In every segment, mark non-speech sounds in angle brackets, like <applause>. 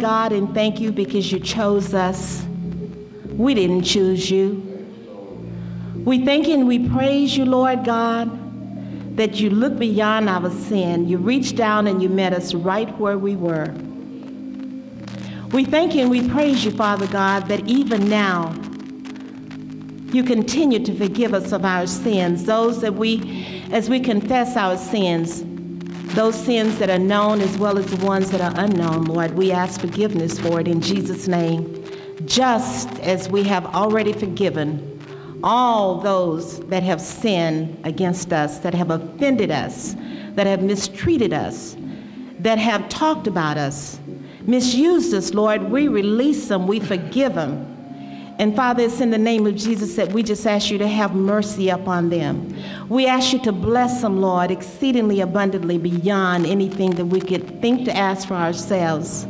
God, and thank you because you chose us. We didn't choose you. We thank you and we praise you, Lord God, that you look beyond our sin. You reached down and you met us right where we were. We thank you and we praise you, Father God, that even now you continue to forgive us of our sins, those that we, as we confess our sins, those sins that are known as well as the ones that are unknown, Lord, we ask forgiveness for it in Jesus' name, just as we have already forgiven all those that have sinned against us, that have offended us, that have mistreated us, that have talked about us, misused us, Lord. We release them, we forgive them. And Father, it's in the name of Jesus that we just ask you to have mercy upon them. We ask you to bless them, Lord, exceedingly abundantly beyond anything that we could think to ask for ourselves.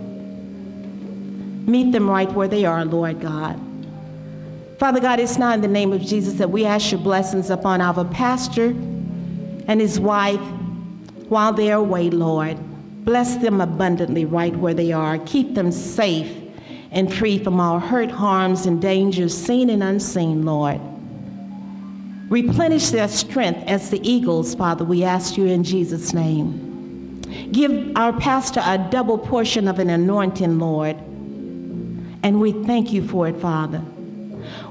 Meet them right where they are, Lord God. Father God, it's not in the name of Jesus that we ask your blessings upon our pastor and his wife while they are away, Lord. Bless them abundantly right where they are. Keep them safe and free from all hurt, harms, and dangers, seen and unseen, Lord. Replenish their strength as the eagles, Father, we ask you in Jesus' name. Give our pastor a double portion of an anointing, Lord. And we thank you for it, Father.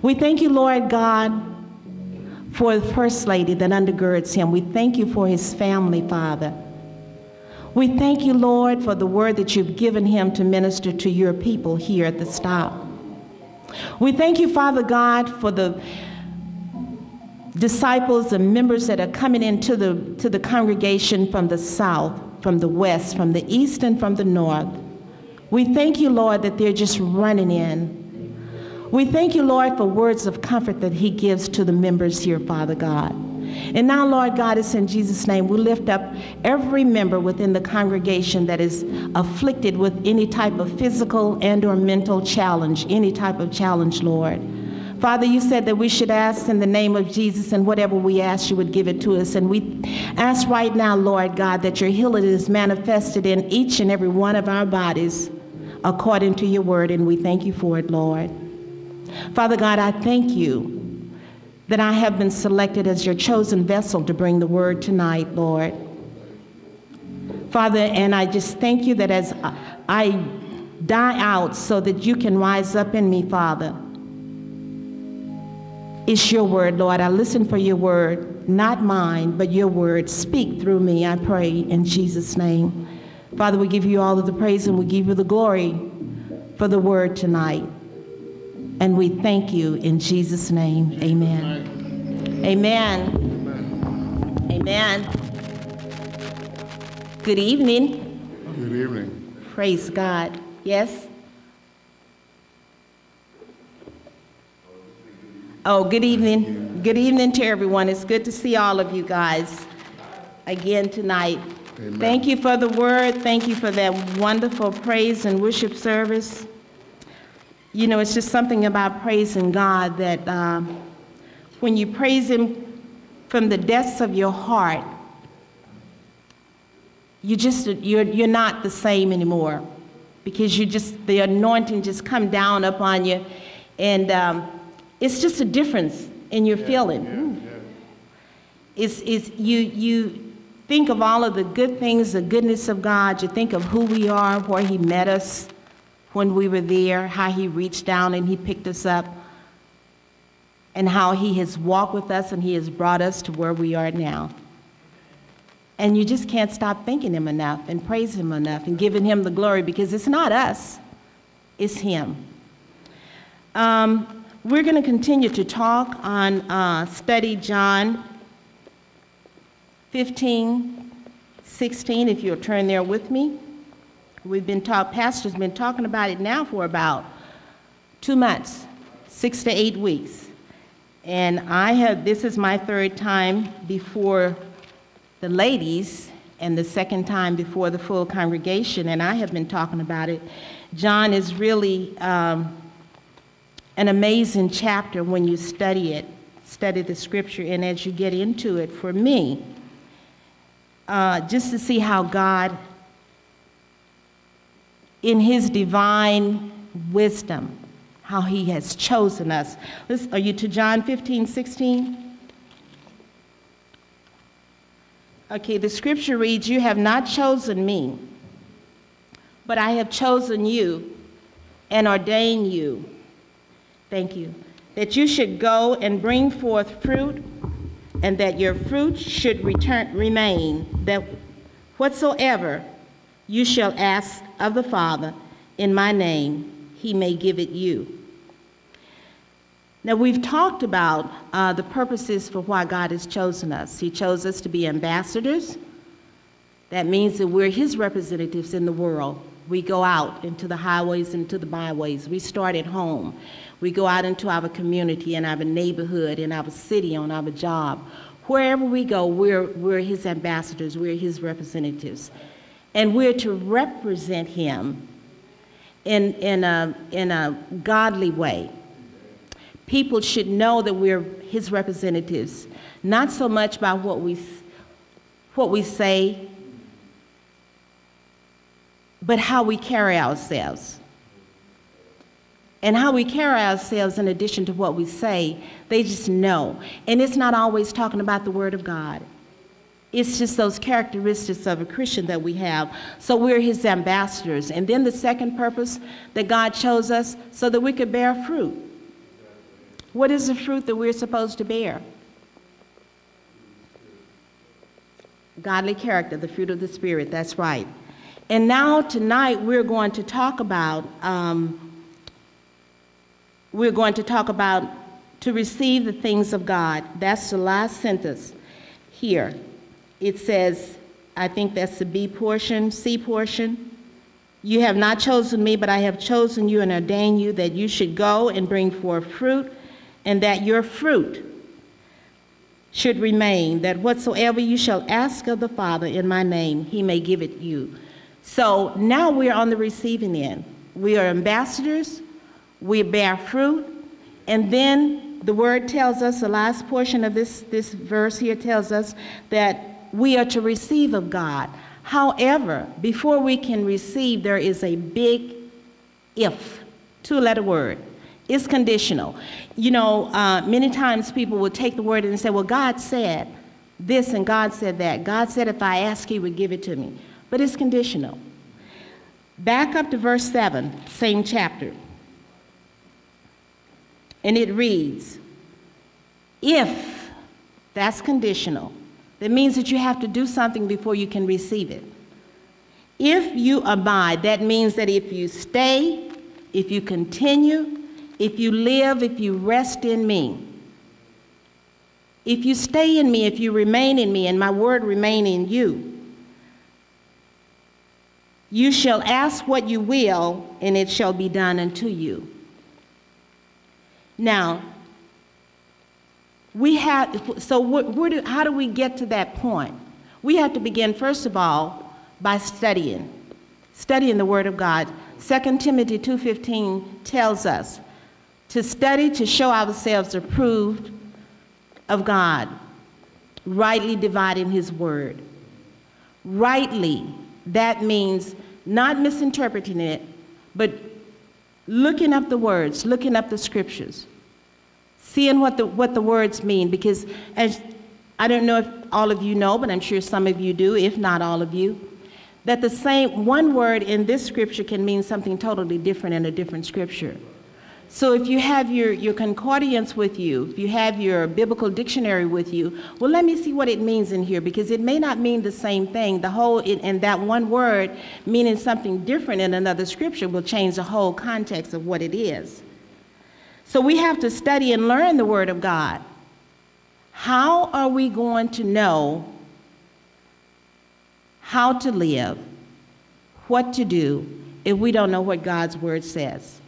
We thank you, Lord God, for the First Lady that undergirds him. We thank you for his family, Father. We thank you, Lord, for the word that you've given him to minister to your people here at the stop. We thank you, Father God, for the disciples and members that are coming into the, to the congregation from the south, from the west, from the east, and from the north. We thank you, Lord, that they're just running in. We thank you, Lord, for words of comfort that he gives to the members here, Father God. And now, Lord God, it's in Jesus' name. We lift up every member within the congregation that is afflicted with any type of physical and or mental challenge, any type of challenge, Lord. Father, you said that we should ask in the name of Jesus, and whatever we ask, you would give it to us. And we ask right now, Lord God, that your healing is manifested in each and every one of our bodies according to your word, and we thank you for it, Lord. Father God, I thank you that I have been selected as your chosen vessel to bring the word tonight, Lord. Father, and I just thank you that as I die out so that you can rise up in me, Father. It's your word, Lord. I listen for your word, not mine, but your word. Speak through me, I pray, in Jesus' name. Father, we give you all of the praise and we give you the glory for the word tonight. And we thank you in Jesus' name. Amen. Amen. Amen. Good evening. Good evening. Praise God. Yes? Oh, good evening. Good evening to everyone. It's good to see all of you guys again tonight. Amen. Thank you for the word. Thank you for that wonderful praise and worship service. You know, it's just something about praising God that um, when you praise Him from the depths of your heart, you just you're you're not the same anymore because you just the anointing just come down upon you, and um, it's just a difference in your feeling. It's, it's you you think of all of the good things, the goodness of God. You think of who we are, where He met us when we were there, how He reached down and He picked us up, and how He has walked with us and He has brought us to where we are now. And you just can't stop thanking Him enough and praising Him enough and giving Him the glory because it's not us, it's Him. Um, we're going to continue to talk on uh, study John 15, 16, if you'll turn there with me. We've been taught, pastor's been talking about it now for about two months, six to eight weeks. And I have, this is my third time before the ladies and the second time before the full congregation, and I have been talking about it. John is really um, an amazing chapter when you study it, study the scripture, and as you get into it, for me, uh, just to see how God in his divine wisdom, how he has chosen us. Are you to John 15, 16? Okay, the scripture reads, You have not chosen me, but I have chosen you and ordained you. Thank you. That you should go and bring forth fruit, and that your fruit should return, remain, that whatsoever you shall ask of the Father in my name, he may give it you. Now, we've talked about uh, the purposes for why God has chosen us. He chose us to be ambassadors. That means that we're His representatives in the world. We go out into the highways and to the byways. We start at home. We go out into our community, in our neighborhood, in our city, on our job. Wherever we go, we're, we're His ambassadors, we're His representatives. And we're to represent Him in, in, a, in a godly way people should know that we're his representatives, not so much by what we, what we say, but how we carry ourselves. And how we carry ourselves, in addition to what we say, they just know. And it's not always talking about the Word of God. It's just those characteristics of a Christian that we have. So we're His ambassadors. And then the second purpose that God chose us so that we could bear fruit. What is the fruit that we're supposed to bear? Godly character, the fruit of the Spirit, that's right. And now, tonight, we're going to talk about, um, we're going to talk about to receive the things of God. That's the last sentence here. It says, I think that's the B portion, C portion. You have not chosen me, but I have chosen you and ordained you that you should go and bring forth fruit and that your fruit should remain, that whatsoever you shall ask of the Father in my name, he may give it you. So now we're on the receiving end. We are ambassadors, we bear fruit, and then the word tells us, the last portion of this, this verse here tells us that we are to receive of God. However, before we can receive, there is a big if, two letter word. It's conditional. You know, uh, many times people will take the word and say, well, God said this and God said that. God said if I ask, He would give it to me. But it's conditional. Back up to verse 7, same chapter. And it reads, if that's conditional, that means that you have to do something before you can receive it. If you abide, that means that if you stay, if you continue, if you live, if you rest in me, if you stay in me, if you remain in me, and my word remain in you, you shall ask what you will, and it shall be done unto you. Now, we have, so where, where do, how do we get to that point? We have to begin, first of all, by studying, studying the Word of God. 2 Timothy 2.15 tells us to study to show ourselves approved of God, rightly dividing His word. Rightly, that means not misinterpreting it, but looking up the words, looking up the scriptures, seeing what the, what the words mean, because as I don't know if all of you know, but I'm sure some of you do, if not all of you, that the same one word in this scripture can mean something totally different in a different scripture. So if you have your, your concordance with you, if you have your biblical dictionary with you, well, let me see what it means in here because it may not mean the same thing. The whole, and that one word meaning something different in another scripture will change the whole context of what it is. So we have to study and learn the Word of God. How are we going to know how to live, what to do, if we don't know what God's Word says?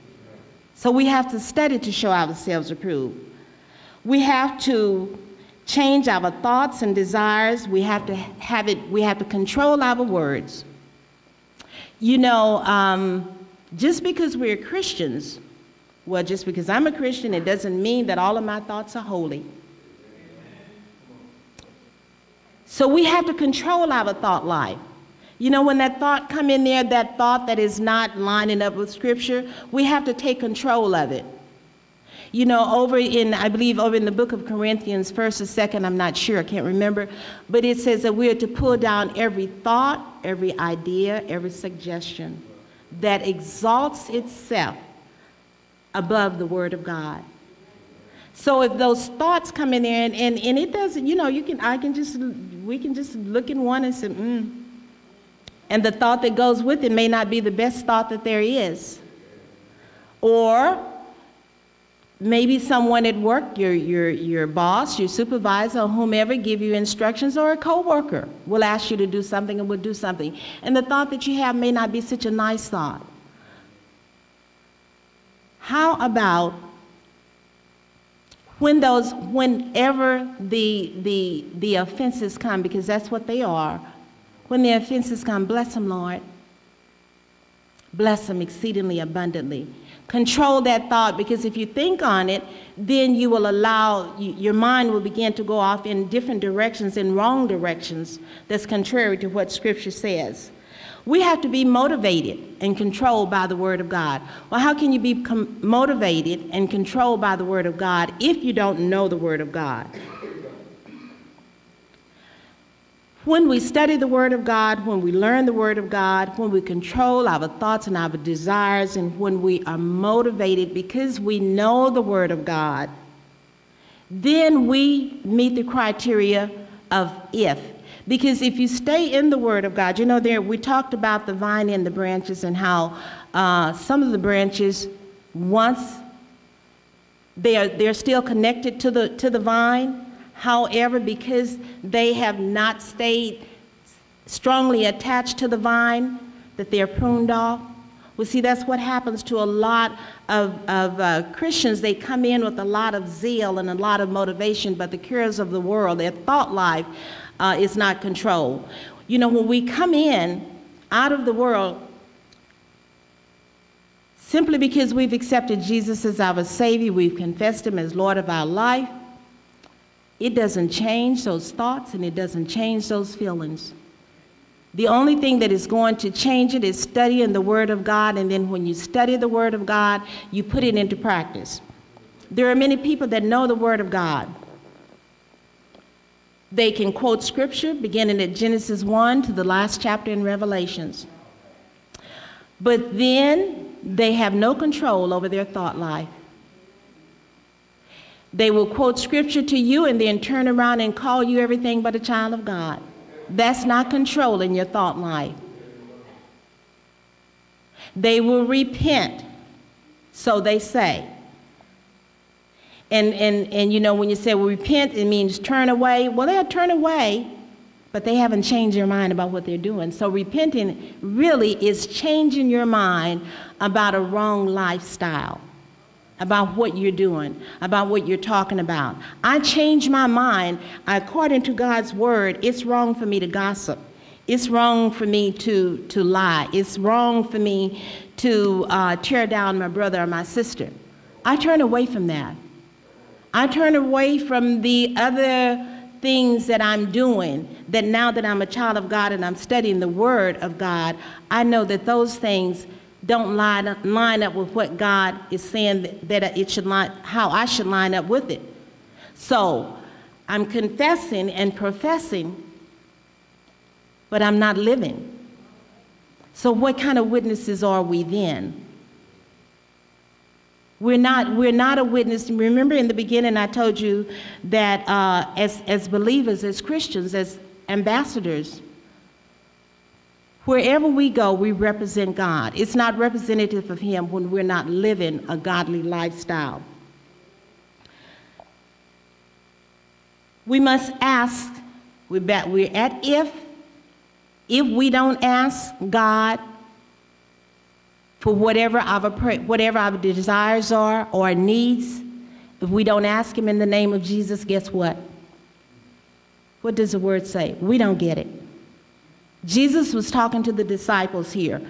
So we have to study to show ourselves approved. We have to change our thoughts and desires. We have to have it, we have to control our words. You know, um, just because we're Christians, well, just because I'm a Christian, it doesn't mean that all of my thoughts are holy. So we have to control our thought life. You know, when that thought come in there, that thought that is not lining up with Scripture, we have to take control of it. You know, over in, I believe, over in the book of Corinthians, first or second, I'm not sure, I can't remember, but it says that we are to pull down every thought, every idea, every suggestion that exalts itself above the Word of God. So if those thoughts come in there, and, and, and it doesn't, you know, you can, I can just, we can just look in one and say, mm. And the thought that goes with it may not be the best thought that there is. Or maybe someone at work, your, your, your boss, your supervisor, or whomever give you instructions, or a coworker will ask you to do something and will do something. And the thought that you have may not be such a nice thought. How about when those, whenever the, the, the offenses come, because that's what they are, when the offenses come, bless them, Lord. Bless them exceedingly abundantly. Control that thought because if you think on it, then you will allow, your mind will begin to go off in different directions, in wrong directions, that's contrary to what Scripture says. We have to be motivated and controlled by the Word of God. Well, how can you be motivated and controlled by the Word of God if you don't know the Word of God? When we study the Word of God, when we learn the Word of God, when we control our thoughts and our desires, and when we are motivated because we know the Word of God, then we meet the criteria of if. Because if you stay in the Word of God, you know, there we talked about the vine and the branches and how uh, some of the branches, once they are they're still connected to the to the vine, however, because they have not stayed strongly attached to the vine, that they're pruned off. Well, see, that's what happens to a lot of, of uh, Christians. They come in with a lot of zeal and a lot of motivation, but the cares of the world, their thought life, uh, is not controlled. You know, when we come in out of the world, simply because we've accepted Jesus as our Savior, we've confessed Him as Lord of our life, it doesn't change those thoughts and it doesn't change those feelings. The only thing that is going to change it is studying the Word of God, and then when you study the Word of God, you put it into practice. There are many people that know the Word of God, they can quote scripture beginning at Genesis 1 to the last chapter in Revelations. But then they have no control over their thought life. They will quote scripture to you and then turn around and call you everything but a child of God. That's not controlling your thought life. They will repent, so they say. And, and, and you know, when you say well, repent, it means turn away. Well, they'll turn away, but they haven't changed their mind about what they're doing. So repenting really is changing your mind about a wrong lifestyle, about what you're doing, about what you're talking about. I change my mind according to God's word. It's wrong for me to gossip. It's wrong for me to, to lie. It's wrong for me to uh, tear down my brother or my sister. I turn away from that. I turn away from the other things that I'm doing, that now that I'm a child of God and I'm studying the Word of God, I know that those things don't line up, line up with what God is saying that it should line, how I should line up with it. So I'm confessing and professing, but I'm not living. So what kind of witnesses are we then? We're not, we're not a witness. Remember in the beginning, I told you that uh, as, as believers, as Christians, as ambassadors, wherever we go, we represent God. It's not representative of Him when we're not living a godly lifestyle. We must ask, we're, we're at if. If we don't ask God, for whatever our, whatever our desires are or our needs. If we don't ask Him in the name of Jesus, guess what? What does the word say? We don't get it. Jesus was talking to the disciples here.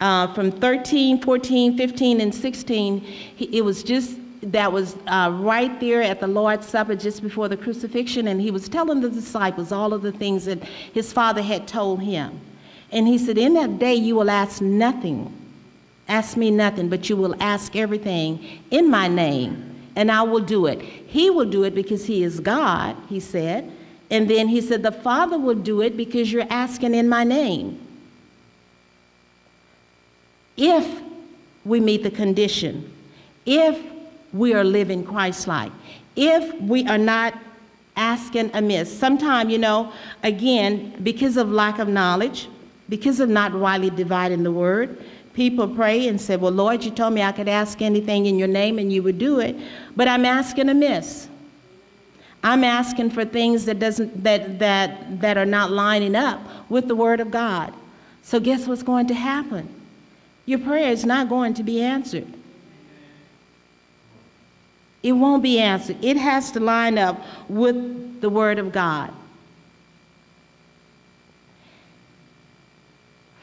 Uh, from 13, 14, 15, and 16, he, it was just that was uh, right there at the Lord's Supper just before the crucifixion, and he was telling the disciples all of the things that his father had told him. And he said, In that day you will ask nothing. Ask me nothing, but you will ask everything in my name, and I will do it. He will do it because he is God, he said. And then he said, The Father will do it because you're asking in my name. If we meet the condition, if we are living Christ like, if we are not asking amiss. Sometimes, you know, again, because of lack of knowledge, because of not rightly dividing the word, people pray and say, Well, Lord, you told me I could ask anything in your name and you would do it, but I'm asking amiss. I'm asking for things that, doesn't, that, that, that are not lining up with the Word of God. So, guess what's going to happen? Your prayer is not going to be answered. It won't be answered. It has to line up with the Word of God.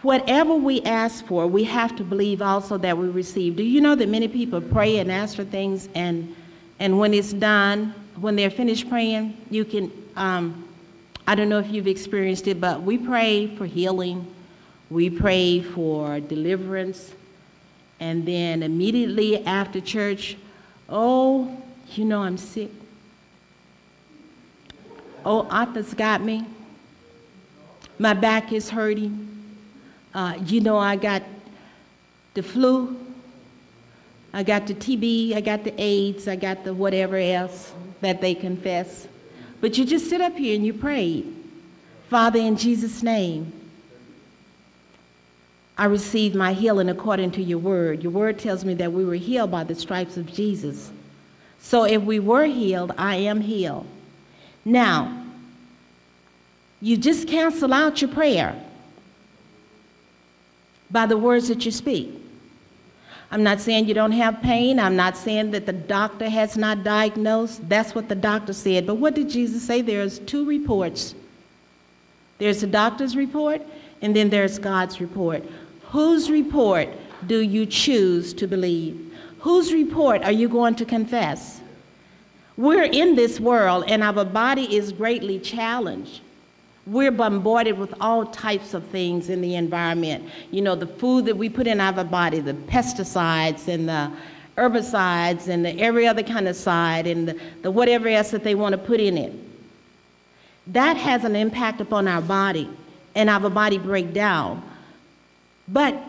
Whatever we ask for, we have to believe also that we receive. Do you know that many people pray and ask for things, and, and when it's done, when they're finished praying, you can, um, I don't know if you've experienced it, but we pray for healing, we pray for deliverance, and then immediately after church, oh, you know I'm sick. Oh, Arthur's got me. My back is hurting. Uh, you know I got the flu. I got the TB. I got the AIDS. I got the whatever else that they confess. But you just sit up here and you prayed. Father, in Jesus' name, I received my healing according to your word. Your word tells me that we were healed by the stripes of Jesus. So if we were healed, I am healed. Now, you just cancel out your prayer by the words that you speak. I'm not saying you don't have pain. I'm not saying that the doctor has not diagnosed. That's what the doctor said. But what did Jesus say? There's two reports. There's the doctor's report, and then there's God's report. Whose report do you choose to believe? Whose report are you going to confess? We're in this world, and our body is greatly challenged we're bombarded with all types of things in the environment. You know, the food that we put in our body, the pesticides and the herbicides and the every other kind of side and the, the whatever else that they want to put in it. That has an impact upon our body and our body break down. But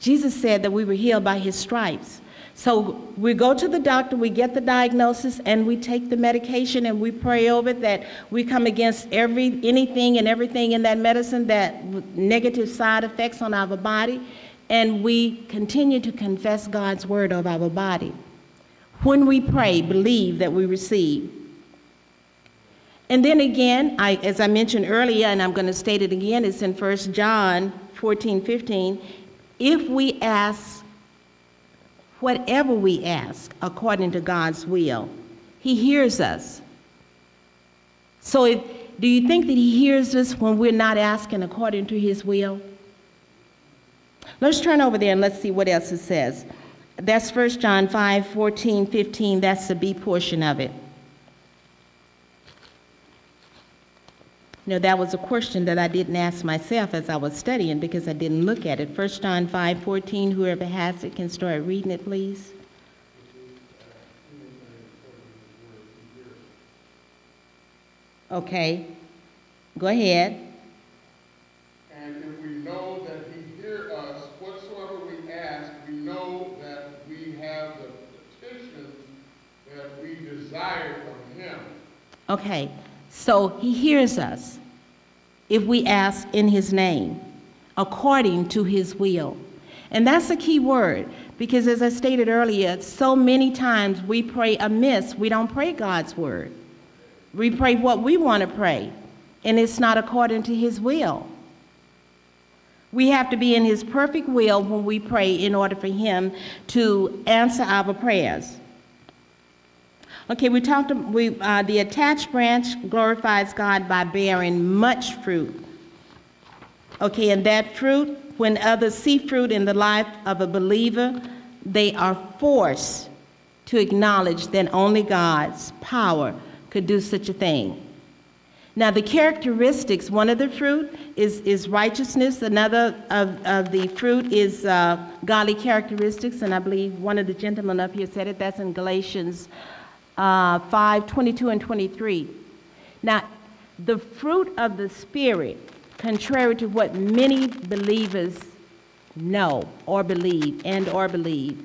Jesus said that we were healed by his stripes. So we go to the doctor, we get the diagnosis, and we take the medication and we pray over it that we come against every anything and everything in that medicine that negative side effects on our body, and we continue to confess God's word of our body. When we pray, believe that we receive. And then again, I, as I mentioned earlier, and I'm going to state it again, it's in 1 John 14, 15. If we ask whatever we ask according to God's will, He hears us. So, if, do you think that He hears us when we're not asking according to His will? Let's turn over there and let's see what else it says. That's 1 John 5 14, 15. That's the B portion of it. You know, that was a question that I didn't ask myself as I was studying because I didn't look at it. 1 John 5 14, whoever has it can start reading it, please. Okay, go ahead. And if we know that he hear us, whatsoever we ask, we know that we have the petitions that we desire from him. Okay, so he hears us if we ask in his name, according to his will. And that's a key word because, as I stated earlier, so many times we pray amiss. We don't pray God's word. We pray what we want to pray, and it's not according to his will. We have to be in his perfect will when we pray in order for him to answer our prayers. Okay, we talked, we, uh, the attached branch glorifies God by bearing much fruit. Okay, and that fruit, when others see fruit in the life of a believer, they are forced to acknowledge that only God's power could do such a thing. Now, the characteristics, one of the fruit is, is righteousness, another of, of the fruit is uh, godly characteristics, and I believe one of the gentlemen up here said it, that's in Galatians uh, 5 22 and 23. Now, the fruit of the Spirit, contrary to what many believers know or believe and or believe,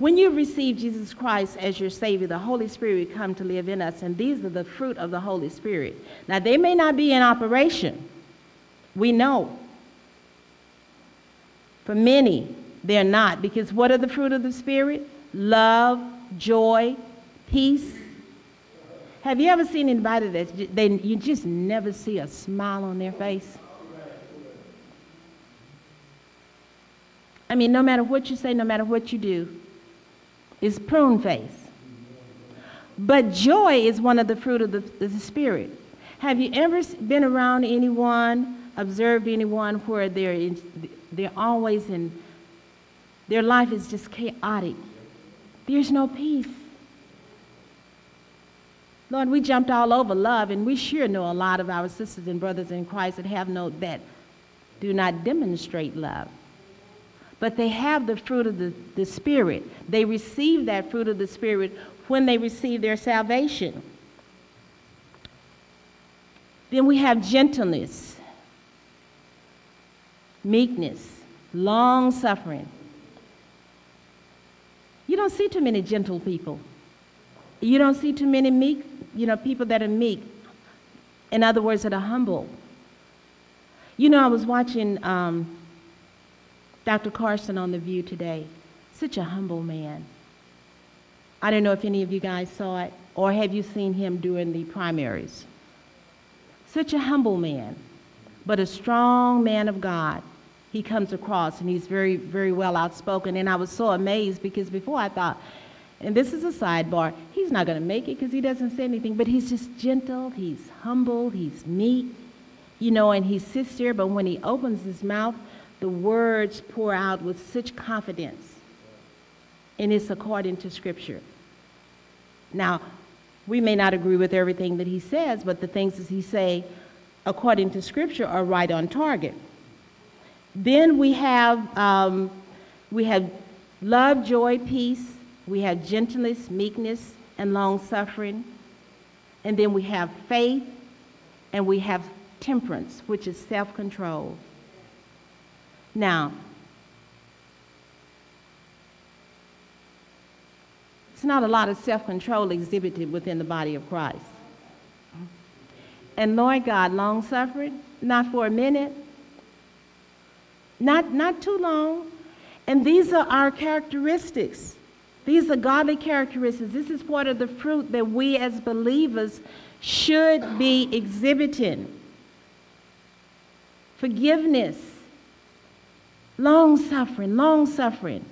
when you receive Jesus Christ as your Savior, the Holy Spirit will come to live in us, and these are the fruit of the Holy Spirit. Now, they may not be in operation. We know. For many, they're not, because what are the fruit of the Spirit? Love, joy, peace. Have you ever seen anybody that they, you just never see a smile on their face? I mean, no matter what you say, no matter what you do, it's prune face. But joy is one of the fruit of the, the Spirit. Have you ever been around anyone, observed anyone where they're, in, they're always in, their life is just chaotic? There's no peace. Lord, we jumped all over love, and we sure know a lot of our sisters and brothers in Christ that have no, that do not demonstrate love but they have the fruit of the, the Spirit. They receive that fruit of the Spirit when they receive their salvation. Then we have gentleness, meekness, long suffering. You don't see too many gentle people. You don't see too many meek, you know, people that are meek. In other words, that are humble. You know, I was watching um, Dr. Carson on The View today. Such a humble man. I don't know if any of you guys saw it or have you seen him during the primaries. Such a humble man, but a strong man of God. He comes across and he's very, very well outspoken. And I was so amazed because before I thought, and this is a sidebar, he's not going to make it because he doesn't say anything, but he's just gentle, he's humble, he's meek, you know, and he sits there, but when he opens his mouth, the words pour out with such confidence. And it's according to Scripture. Now, we may not agree with everything that he says, but the things that he say according to Scripture are right on target. Then we have um, we have love, joy, peace. We have gentleness, meekness, and long suffering. And then we have faith, and we have temperance, which is self control. Now, it's not a lot of self control exhibited within the body of Christ. And Lord God, long suffering, not for a minute, not, not too long. And these are our characteristics. These are godly characteristics. This is part of the fruit that we as believers should be exhibiting. Forgiveness, Long suffering, long suffering.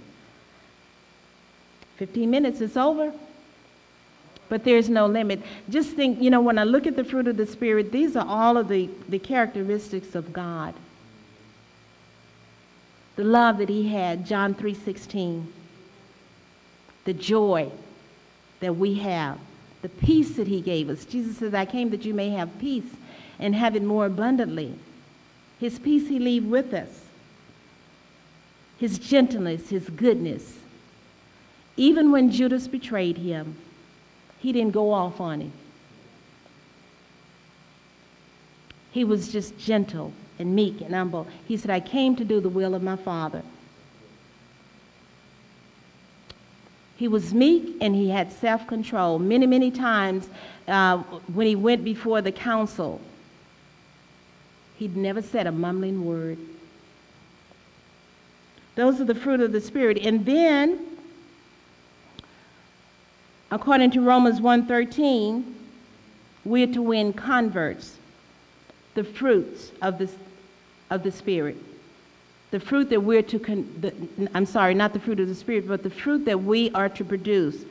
15 minutes, it's over. But there's no limit. Just think, you know, when I look at the fruit of the Spirit, these are all of the, the characteristics of God. The love that he had, John 3.16. The joy that we have. The peace that he gave us. Jesus says, I came that you may have peace and have it more abundantly. His peace he leave with us his gentleness, his goodness. Even when Judas betrayed him, he didn't go off on him. He was just gentle and meek and humble. He said, I came to do the will of my Father. He was meek and he had self control. Many, many times uh, when he went before the council, he'd never said a mumbling word. Those are the fruit of the Spirit. And then, according to Romans 1.13, we're to win converts, the fruits of the, of the Spirit. The fruit that we're to, the, I'm sorry, not the fruit of the Spirit, but the fruit that we are to produce.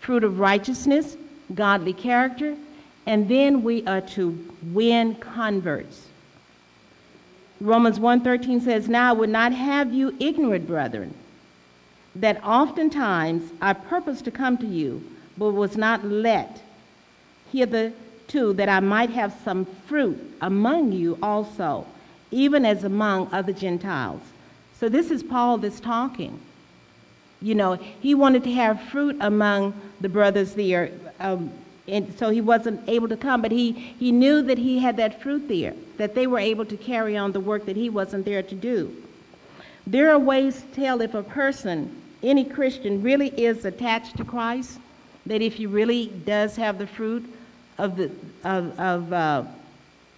Fruit of righteousness, godly character, and then we are to win converts. Romans 1:13 says, "Now I would not have you ignorant, brethren, that oftentimes I purposed to come to you, but was not let hitherto 2 that I might have some fruit among you also, even as among other Gentiles. So this is Paul that's talking. You know, he wanted to have fruit among the brothers there. Um, and so he wasn't able to come, but he, he knew that he had that fruit there, that they were able to carry on the work that he wasn't there to do. There are ways to tell if a person, any Christian, really is attached to Christ, that if he really does have the fruit of the, of, of uh,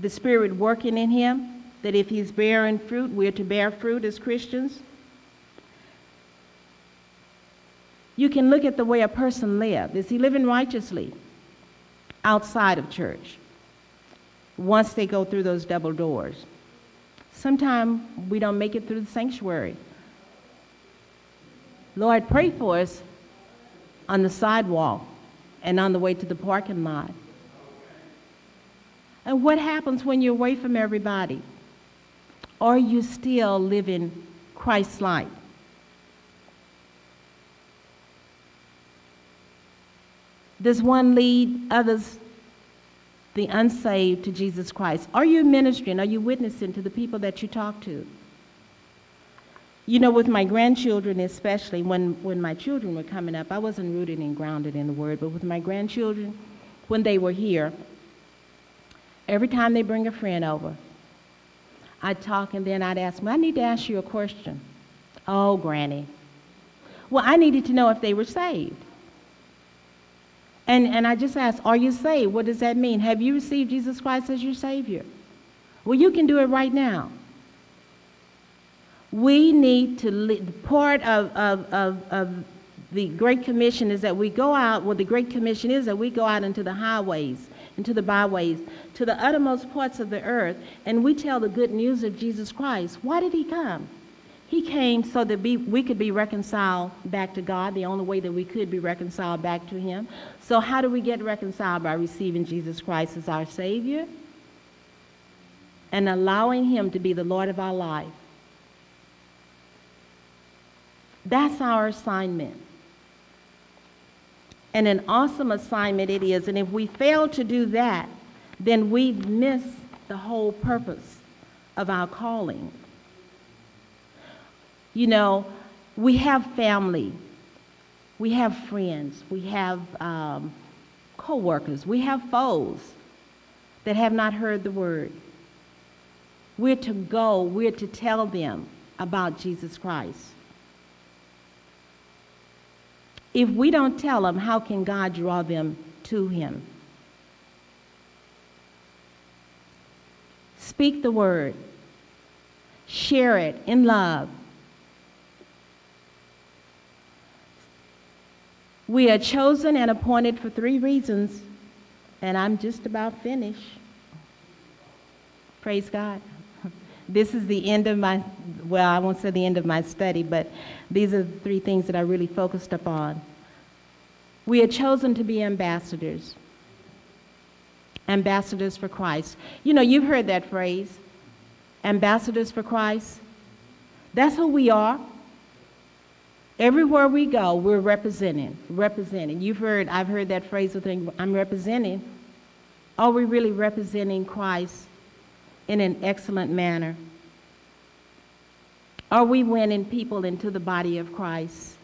the Spirit working in him, that if he's bearing fruit, we're to bear fruit as Christians. You can look at the way a person lives. Is he living righteously outside of church once they go through those double doors? Sometimes we don't make it through the sanctuary. Lord, pray for us on the sidewalk and on the way to the parking lot. And what happens when you're away from everybody? Are you still living Christ like? Does one lead others, the unsaved, to Jesus Christ? Are you ministering? Are you witnessing to the people that you talk to? You know, with my grandchildren, especially when, when my children were coming up, I wasn't rooted and grounded in the Word, but with my grandchildren, when they were here, every time they bring a friend over, I'd talk and then I'd ask them, I need to ask you a question. Oh, Granny. Well, I needed to know if they were saved. And, and I just asked, Are you saved? What does that mean? Have you received Jesus Christ as your Savior? Well, you can do it right now. We need to, part of, of, of, of the Great Commission is that we go out, well, the Great Commission is that we go out into the highways, into the byways, to the uttermost parts of the earth, and we tell the good news of Jesus Christ. Why did he come? He came so that we could be reconciled back to God, the only way that we could be reconciled back to Him. So, how do we get reconciled? By receiving Jesus Christ as our Savior and allowing Him to be the Lord of our life. That's our assignment. And an awesome assignment it is. And if we fail to do that, then we miss the whole purpose of our calling. You know, we have family, we have friends, we have um, co workers, we have foes that have not heard the word. We're to go, we're to tell them about Jesus Christ. If we don't tell them, how can God draw them to Him? Speak the word, share it in love. We are chosen and appointed for three reasons, and I'm just about finished. Praise God. This is the end of my, well, I won't say the end of my study, but these are the three things that I really focused upon. We are chosen to be ambassadors, ambassadors for Christ. You know, you've heard that phrase, ambassadors for Christ. That's who we are. Everywhere we go, we're representing, representing. You've heard, I've heard that phrase with I'm representing. Are we really representing Christ in an excellent manner? Are we winning people into the body of Christ?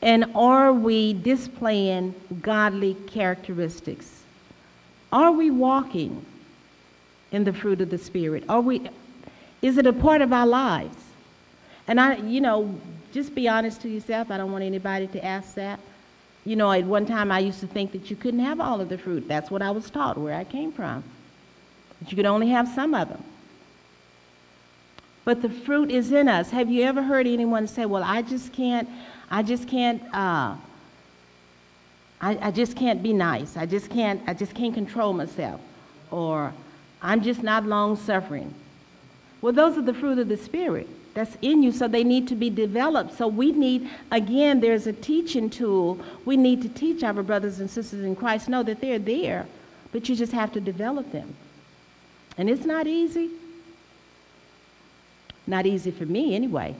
And are we displaying godly characteristics? Are we walking in the fruit of the Spirit? Are we, is it a part of our lives? And I, you know, just be honest to yourself. I don't want anybody to ask that. You know, at one time I used to think that you couldn't have all of the fruit. That's what I was taught where I came from. That you could only have some of them. But the fruit is in us. Have you ever heard anyone say, Well, I just can't, I just can't, uh, I, I just can't be nice. I just can't, I just can't control myself. Or I'm just not long suffering. Well, those are the fruit of the Spirit that's in you, so they need to be developed. So we need, again, there's a teaching tool. We need to teach our brothers and sisters in Christ, know that they're there, but you just have to develop them. And it's not easy. Not easy for me, anyway.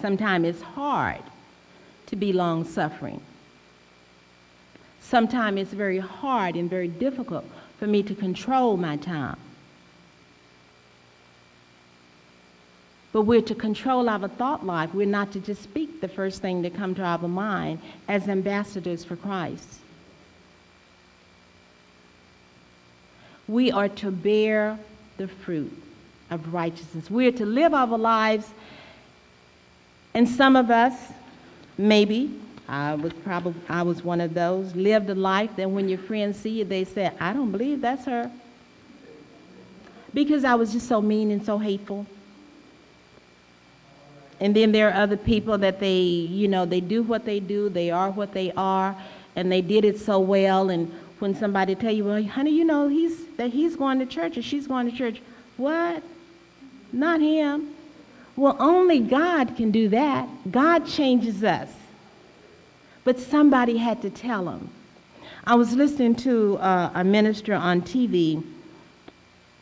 Sometimes it's hard to be long suffering. Sometimes it's very hard and very difficult for me to control my time. But we're to control our thought life. We're not to just speak the first thing that comes to our mind as ambassadors for Christ. We are to bear the fruit of righteousness. We are to live our lives, and some of us, maybe, I was probably I was one of those, lived a life that when your friends see you, they say, I don't believe that's her. Because I was just so mean and so hateful. And then there are other people that they, you know, they do what they do, they are what they are, and they did it so well. And when somebody tell you, well, honey, you know, he's that he's going to church or she's going to church. What? Not him. Well, only God can do that. God changes us. But somebody had to tell them. I was listening to uh, a minister on TV,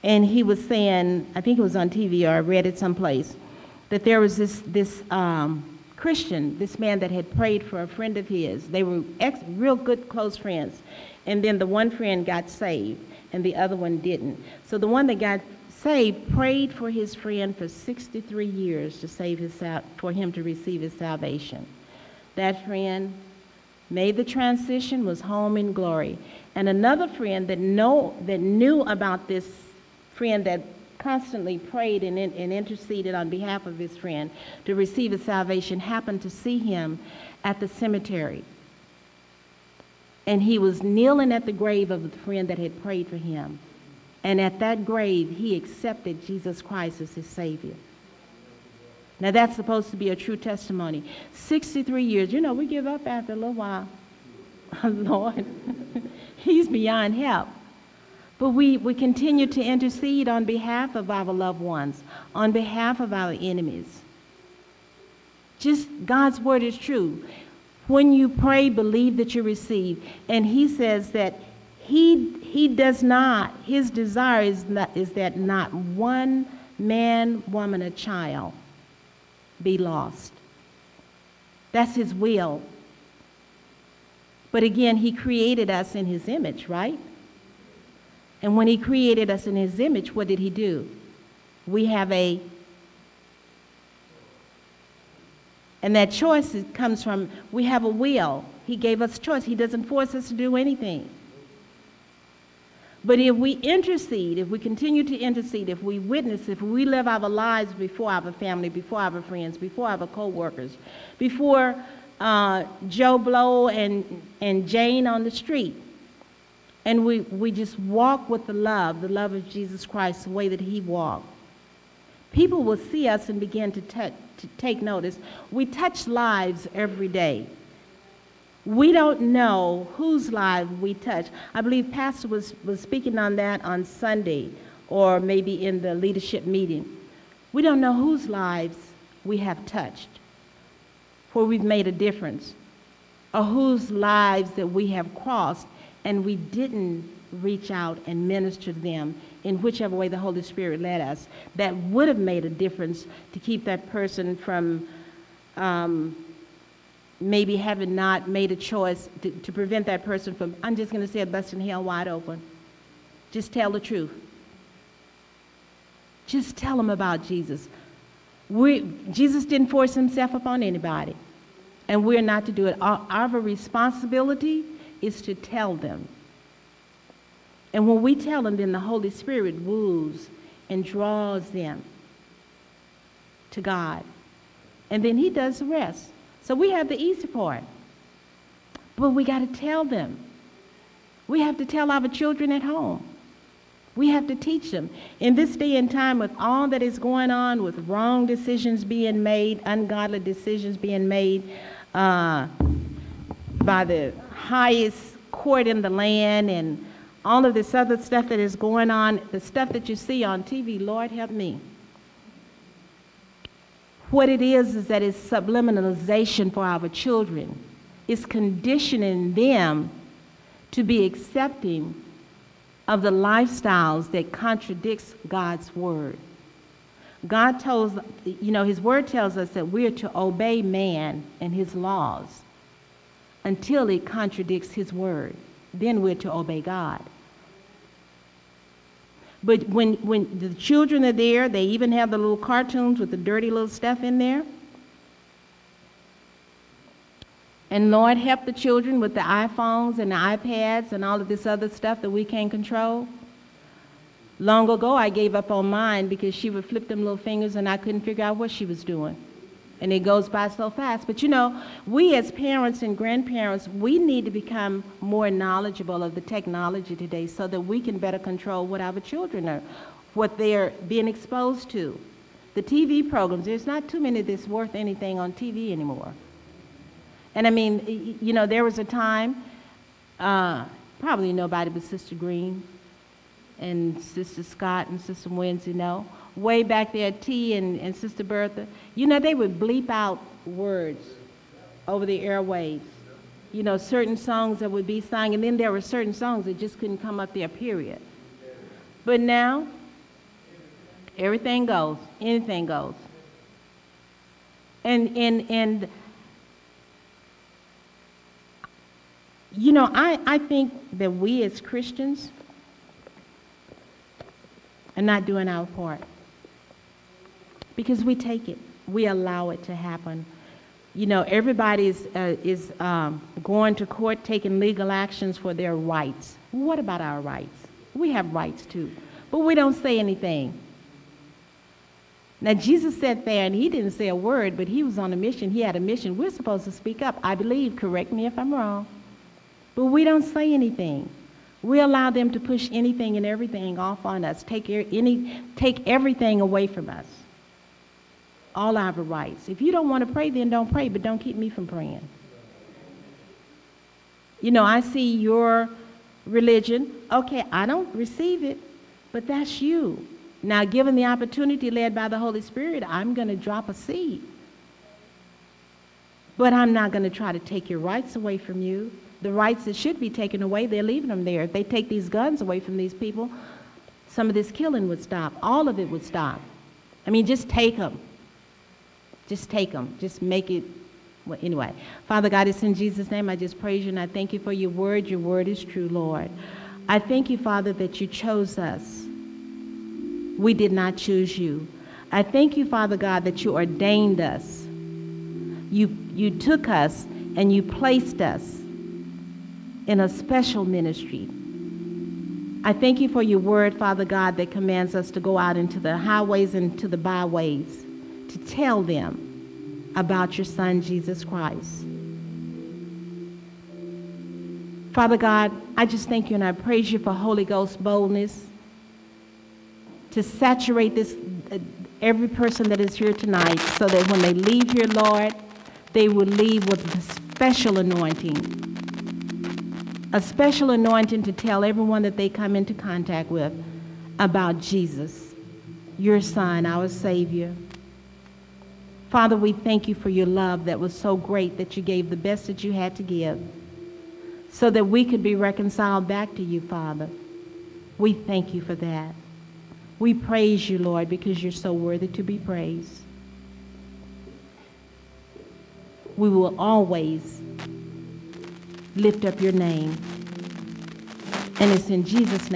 and he was saying, I think it was on TV or I read it someplace that there was this, this um, Christian, this man that had prayed for a friend of his. They were ex- real good, close friends. And then the one friend got saved, and the other one didn't. So the one that got saved prayed for his friend for 63 years to save his for him to receive his salvation. That friend made the transition, was home in glory. And another friend that know that knew about this friend that constantly prayed and, and interceded on behalf of his friend to receive his salvation happened to see him at the cemetery. And he was kneeling at the grave of the friend that had prayed for him. And at that grave, he accepted Jesus Christ as his Savior. Now, that's supposed to be a true testimony. 63 years. You know, we give up after a little while. <laughs> Lord, <laughs> he's beyond help. But we, we continue to intercede on behalf of our loved ones, on behalf of our enemies. Just God's word is true. When you pray, believe that you receive. And he says that he, he does not, his desire is, not, is that not one man, woman, or child be lost. That's his will. But again, he created us in his image, right? And when he created us in his image, what did he do? We have a and that choice comes from we have a will. He gave us choice. He doesn't force us to do anything. But if we intercede, if we continue to intercede, if we witness, if we live our lives before our family, before our friends, before our co-workers, before uh, Joe Blow and, and Jane on the street, and we, we just walk with the love, the love of Jesus Christ, the way that he walked. People will see us and begin to, to take notice. We touch lives every day. We don't know whose life we touch. I believe Pastor was, was speaking on that on Sunday or maybe in the leadership meeting. We don't know whose lives we have touched, where we've made a difference, or whose lives that we have crossed and we didn't reach out and minister to them in whichever way the Holy Spirit led us, that would have made a difference to keep that person from um, maybe having not made a choice to, to prevent that person from, I'm just going to say busting hell wide open. Just tell the truth. Just tell them about Jesus. We, Jesus didn't force himself upon anybody, and we're not to do it. Our, our responsibility is to tell them. And when we tell them, then the Holy Spirit woos and draws them to God. And then He does the rest. So we have the easy part. But we got to tell them. We have to tell our children at home. We have to teach them. In this day and time, with all that is going on, with wrong decisions being made, ungodly decisions being made uh, by the highest court in the land and all of this other stuff that is going on, the stuff that you see on TV, Lord help me. What it is is that it's subliminalization for our children. It's conditioning them to be accepting of the lifestyles that contradicts God's word. God tells, you know, his word tells us that we're to obey man and his laws. until it contradicts His word. Then we're to obey God. But when, when the children are there, they even have the little cartoons with the dirty little stuff in there. And Lord, help the children with the iPhones and the iPads and all of this other stuff that we can't control. Long ago, I gave up on mine because she would flip them little fingers and I couldn't figure out what she was doing. And it goes by so fast. But you know, we as parents and grandparents, we need to become more knowledgeable of the technology today so that we can better control what our children are, what they're being exposed to. The TV programs, there's not too many that's worth anything on TV anymore. And I mean, you know, there was a time, uh, probably nobody but Sister Green and Sister Scott and Sister Wednesday know, way back there, T and, and Sister Bertha, you know, they would bleep out words over the airwaves. You know, certain songs that would be sung, and then there were certain songs that just couldn't come up there, period. But now, everything goes, anything goes. And, and, and, you know, I, I think that we as Christians are not doing our part because we take it, we allow it to happen. You know, everybody is, uh, is um, going to court taking legal actions for their rights. What about our rights? We have rights too, but we don't say anything. Now, Jesus sat there and he didn't say a word, but he was on a mission. He had a mission. We're supposed to speak up. I believe, correct me if I'm wrong. But we don't say anything. We allow them to push anything and everything off on us, take, any, take everything away from us. All our rights. If you don't want to pray, then don't pray, but don't keep me from praying. You know, I see your religion. Okay, I don't receive it, but that's you. Now, given the opportunity led by the Holy Spirit, I'm going to drop a seed. But I'm not going to try to take your rights away from you the rights that should be taken away, they're leaving them there. If they take these guns away from these people, some of this killing would stop. All of it would stop. I mean, just take them. Just take them. Just make it. Well, anyway, Father God, it's in Jesus' name. I just praise you and I thank you for your word. Your word is true, Lord. I thank you, Father, that you chose us. We did not choose you. I thank you, Father God, that you ordained us. You, you took us and you placed us in a special ministry. I thank you for your word, Father God, that commands us to go out into the highways and to the byways to tell them about your Son, Jesus Christ. Father God, I just thank you and I praise you for Holy Ghost boldness to saturate this uh, every person that is here tonight so that when they leave here, Lord, they will leave with a special anointing a special anointing to tell everyone that they come into contact with about Jesus, your Son, our Savior. Father, we thank you for your love that was so great that you gave the best that you had to give so that we could be reconciled back to you, Father. We thank you for that. We praise you, Lord, because you're so worthy to be praised. We will always lift up your name. And it's in Jesus' name.